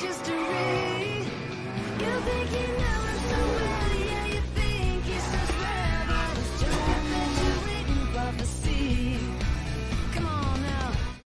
history. You think